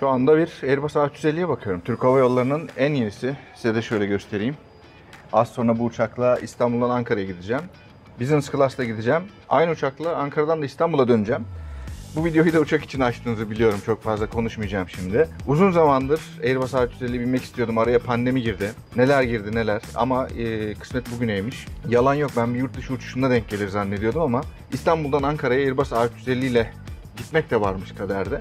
Şu anda bir Airbus A350'ye bakıyorum. Türk Hava Yolları'nın en yenisi. Size de şöyle göstereyim. Az sonra bu uçakla İstanbul'dan Ankara'ya gideceğim. Business Class'la gideceğim. Aynı uçakla Ankara'dan da İstanbul'a döneceğim. Bu videoyu da uçak için açtığınızı biliyorum. Çok fazla konuşmayacağım şimdi. Uzun zamandır Airbus A350 binmek istiyordum. Araya pandemi girdi. Neler girdi neler. Ama e, kısmet bugüneymiş. Yalan yok ben bir yurt dışı uçuşunda denk gelir zannediyordum ama İstanbul'dan Ankara'ya Airbus A350 ile gitmek de varmış kaderde.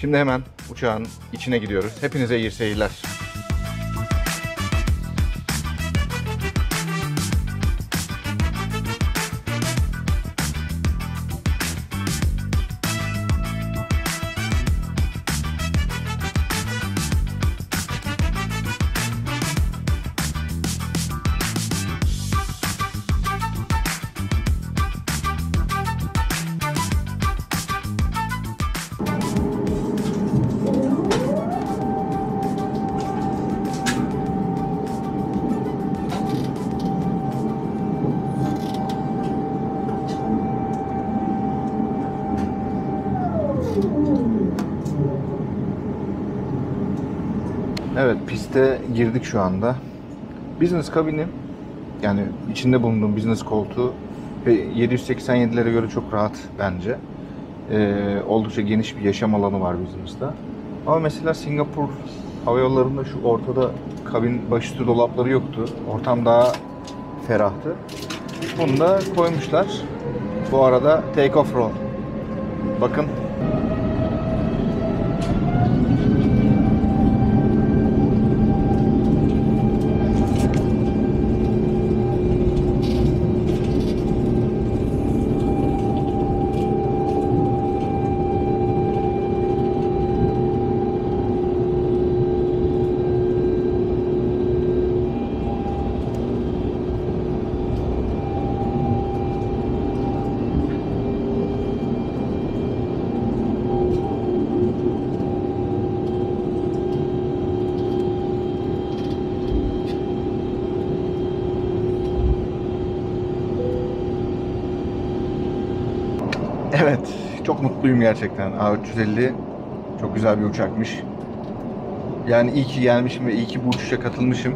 Şimdi hemen uçağın içine gidiyoruz. Hepinize iyi seyirler. Evet piste girdik şu anda. Business kabini yani içinde bulunduğum business koltuğu ve 787'lere göre çok rahat bence. Ee, oldukça geniş bir yaşam alanı var business'ta. Ama mesela Singapur hava yollarında şu ortada kabin başüstü dolapları yoktu. Ortam daha ferahtı. Bunu da koymuşlar. Bu arada take off roll. Bakın Evet, çok mutluyum gerçekten. A350 çok güzel bir uçakmış. Yani iyi ki gelmişim ve iyi ki bu uçuşa katılmışım.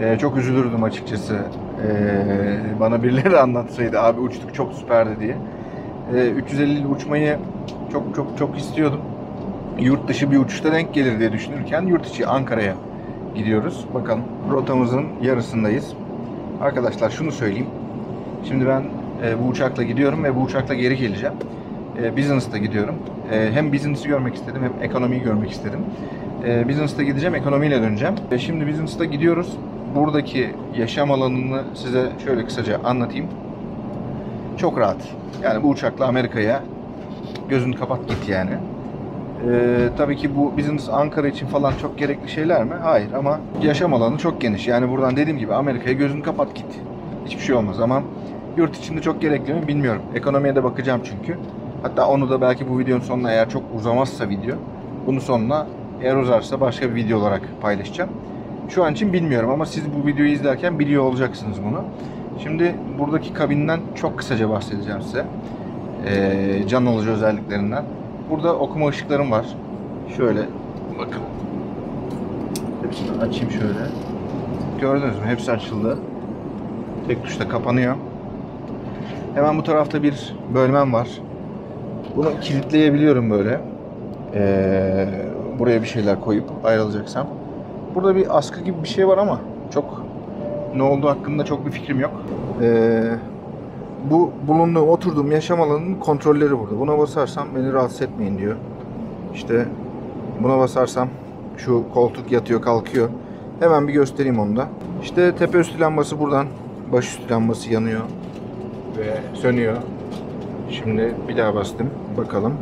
Ee, çok üzülürdüm açıkçası. Ee, bana birileri anlatsaydı abi uçtuk çok süperdi diye. Ee, 350 ile uçmayı çok çok çok istiyordum. Yurt dışı bir uçuşta denk gelir diye düşünürken yurt içi Ankara'ya gidiyoruz. Bakalım rotamızın yarısındayız. Arkadaşlar şunu söyleyeyim. Şimdi ben e, bu uçakla gidiyorum ve bu uçakla geri geleceğim. E, business'ta gidiyorum. E, hem business'ı görmek istedim hem ekonomiyi görmek istedim. E, business'ta gideceğim, ekonomiyle döneceğim. E, şimdi business'ta gidiyoruz. Buradaki yaşam alanını size şöyle kısaca anlatayım. Çok rahat. Yani bu uçakla Amerika'ya gözünü kapat git yani. Ee, tabii ki bu business Ankara için falan çok gerekli şeyler mi? Hayır ama yaşam alanı çok geniş. Yani buradan dediğim gibi Amerika'ya gözünü kapat git. Hiçbir şey olmaz ama yurt içinde çok gerekli mi bilmiyorum. Ekonomiye de bakacağım çünkü. Hatta onu da belki bu videonun sonuna eğer çok uzamazsa video, bunu sonuna eğer uzarsa başka bir video olarak paylaşacağım. Şu an için bilmiyorum ama siz bu videoyu izlerken biliyor olacaksınız bunu. Şimdi buradaki kabinden çok kısaca bahsedeceğim size. Ee, can alıcı özelliklerinden. Burada okuma ışıklarım var. Şöyle bakın. Hepsini açayım şöyle. Gördünüz mü? Hepsi açıldı. Tek tuşla kapanıyor. Hemen bu tarafta bir bölmem var. Bunu kilitleyebiliyorum böyle. Ee, buraya bir şeyler koyup ayrılacaksam. Burada bir askı gibi bir şey var ama çok ne olduğu hakkında çok bir fikrim yok. Ee, bu bulunduğum, oturduğum yaşam alanının kontrolleri burada. Buna basarsam beni rahatsız etmeyin diyor. İşte buna basarsam şu koltuk yatıyor kalkıyor. Hemen bir göstereyim onu da. İşte tepe üstü lambası buradan. Baş üstü lambası yanıyor. Ve sönüyor. Şimdi bir daha bastım. Bakalım.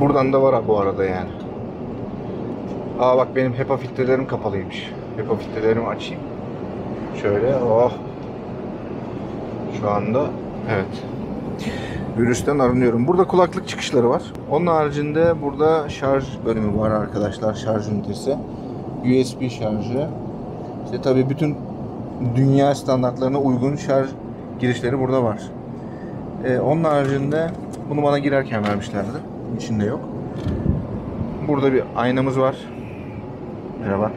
Buradan da var bu arada yani. Aa bak benim HEPA filtrelerim kapalıymış. HEPA filtrelerimi açayım. Şöyle oh. Şu anda evet. Virüsten arınıyorum. Burada kulaklık çıkışları var. Onun haricinde burada şarj bölümü var arkadaşlar. Şarj ünitesi. USB şarjı. İşte tabii bütün dünya standartlarına uygun şarj girişleri burada var. Ee, onun haricinde bunu bana girerken vermişlerdi. içinde yok. Burada bir aynamız var. Merhaba.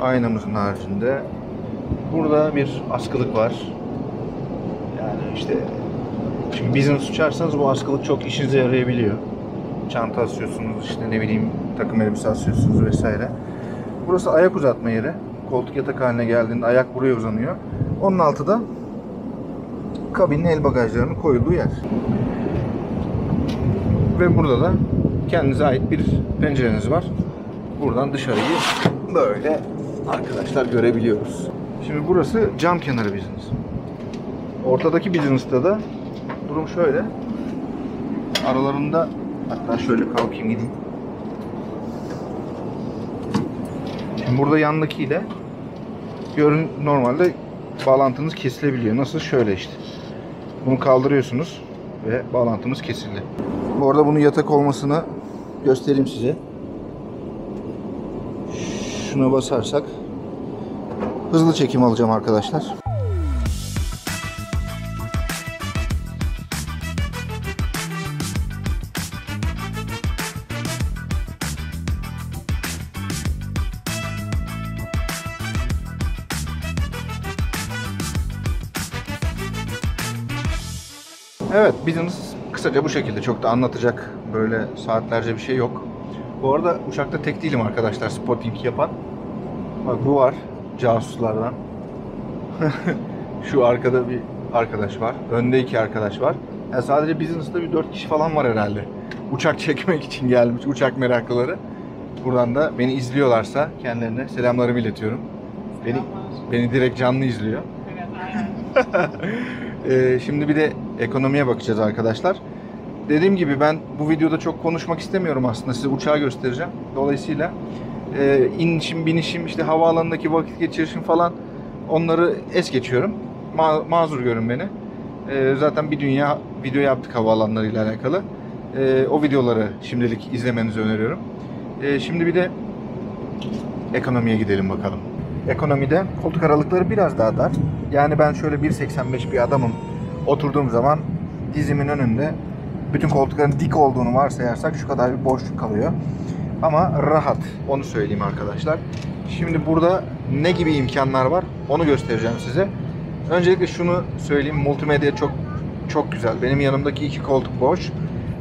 Aynamızın haricinde burada bir askılık var. Yani işte şimdi business uçarsanız bu askılık çok işinize yarayabiliyor. Çanta asıyorsunuz işte ne bileyim takım elbise asıyorsunuz vesaire. Burası ayak uzatma yeri. Koltuk yatak haline geldiğinde ayak buraya uzanıyor. Onun altı da kabinin el bagajlarının koyulduğu yer. Ve burada da kendinize ait bir pencereniz var. Buradan dışarıyı böyle arkadaşlar görebiliyoruz. Şimdi burası cam kenarı business. Ortadaki business'ta da durum şöyle. Aralarında hatta şöyle kalkayım gideyim. Şimdi burada yandakiyle görün normalde bağlantınız kesilebiliyor. Nasıl? Şöyle işte. Bunu kaldırıyorsunuz ve bağlantımız kesildi. Bu arada bunun yatak olmasını göstereyim size. Şuna basarsak hızlı çekim alacağım arkadaşlar. Evet, business kısaca bu şekilde. Çok da anlatacak böyle saatlerce bir şey yok. Bu arada uçakta tek değilim arkadaşlar spotting yapan. Bak bu var casuslardan. Şu arkada bir arkadaş var. Önde iki arkadaş var. Yani sadece business'ta bir dört kişi falan var herhalde. Uçak çekmek için gelmiş uçak meraklıları. Buradan da beni izliyorlarsa kendilerine selamlarımı iletiyorum. Beni beni direkt canlı izliyor. Ee, şimdi bir de ekonomiye bakacağız arkadaşlar. Dediğim gibi ben bu videoda çok konuşmak istemiyorum aslında. Size uçağı göstereceğim. Dolayısıyla e, inişim, binişim, işte havaalanındaki vakit geçirişim falan onları es geçiyorum. Ma- mazur görün beni. E, zaten bir dünya video yaptık havaalanlarıyla alakalı. E, o videoları şimdilik izlemenizi öneriyorum. E, şimdi bir de ekonomiye gidelim bakalım. Ekonomide koltuk aralıkları biraz daha dar. Yani ben şöyle 1.85 bir adamım. Oturduğum zaman dizimin önünde bütün koltukların dik olduğunu varsayarsak şu kadar bir boşluk kalıyor. Ama rahat. Onu söyleyeyim arkadaşlar. Şimdi burada ne gibi imkanlar var onu göstereceğim size. Öncelikle şunu söyleyeyim. Multimedya çok çok güzel. Benim yanımdaki iki koltuk boş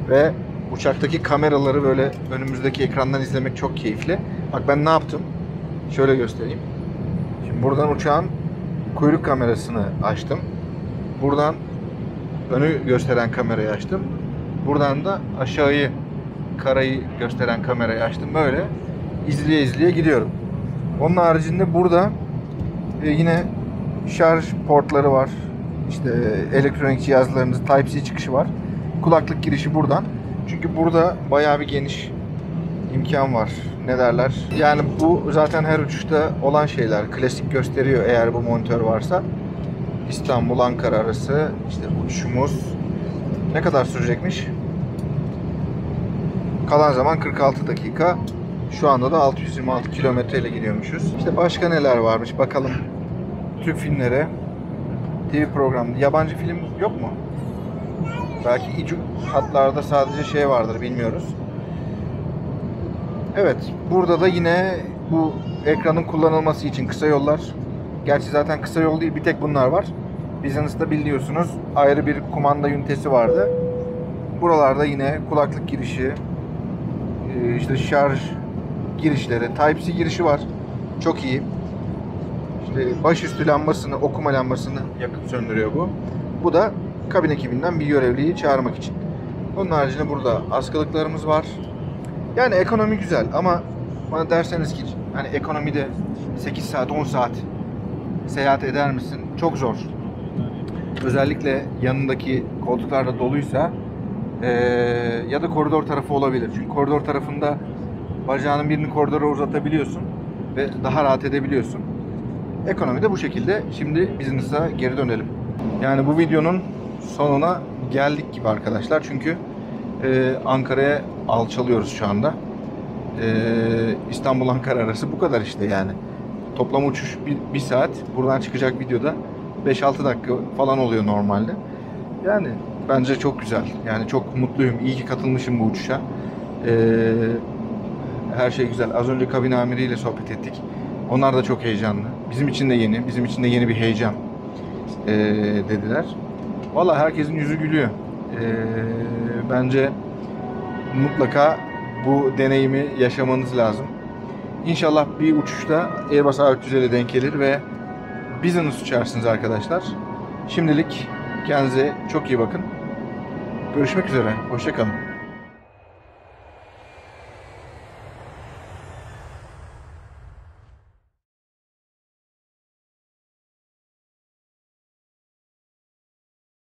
ve uçaktaki kameraları böyle önümüzdeki ekrandan izlemek çok keyifli. Bak ben ne yaptım? Şöyle göstereyim. Şimdi buradan uçağın kuyruk kamerasını açtım. Buradan önü gösteren kamerayı açtım. Buradan da aşağıyı karayı gösteren kamerayı açtım. Böyle izleye izleye gidiyorum. Onun haricinde burada e, yine şarj portları var. İşte e, elektronik cihazlarınız Type-C çıkışı var. Kulaklık girişi buradan. Çünkü burada bayağı bir geniş imkan var. Ne derler? Yani bu zaten her uçuşta olan şeyler. Klasik gösteriyor eğer bu monitör varsa. İstanbul Ankara arası işte uçuşumuz ne kadar sürecekmiş? Kalan zaman 46 dakika. Şu anda da 626 kilometre ile gidiyormuşuz. İşte başka neler varmış bakalım. Türk filmleri, TV programı, yabancı film yok mu? Belki iç hatlarda sadece şey vardır bilmiyoruz. Evet, burada da yine bu ekranın kullanılması için kısa yollar. Gerçi zaten kısa yol değil, bir tek bunlar var. Business'ta biliyorsunuz ayrı bir kumanda ünitesi vardı. Buralarda yine kulaklık girişi, e, işte şarj girişleri, Type-C girişi var. Çok iyi. İşte başüstü lambasını, okuma lambasını yakıp söndürüyor bu. Bu da kabin ekibinden bir görevliyi çağırmak için. Onun haricinde burada askılıklarımız var. Yani ekonomi güzel ama bana derseniz ki hani ekonomide 8 saat 10 saat seyahat eder misin? Çok zor. Özellikle yanındaki koltuklar da doluysa eee, ya da koridor tarafı olabilir. Çünkü koridor tarafında bacağının birini koridora uzatabiliyorsun ve daha rahat edebiliyorsun. Ekonomi de bu şekilde. Şimdi business'a geri dönelim. Yani bu videonun sonuna geldik gibi arkadaşlar. Çünkü e, Ankara'ya alçalıyoruz şu anda. E, İstanbul-Ankara arası bu kadar işte yani. Toplam uçuş bir, bir saat. Buradan çıkacak videoda 5-6 dakika falan oluyor normalde. Yani bence çok güzel. Yani çok mutluyum. İyi ki katılmışım bu uçuşa. Ee, her şey güzel. Az önce kabin amiriyle sohbet ettik. Onlar da çok heyecanlı. Bizim için de yeni. Bizim için de yeni bir heyecan ee, dediler. Valla herkesin yüzü gülüyor. Ee, bence mutlaka bu deneyimi yaşamanız lazım. İnşallah bir uçuşta Airbus A350'e denk gelir ve business uçarsınız arkadaşlar. Şimdilik kendinize çok iyi bakın. Görüşmek üzere. Hoşçakalın.